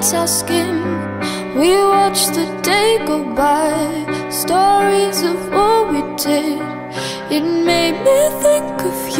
beats our skin. We watch the day go by, stories of what we did. It made me think of you.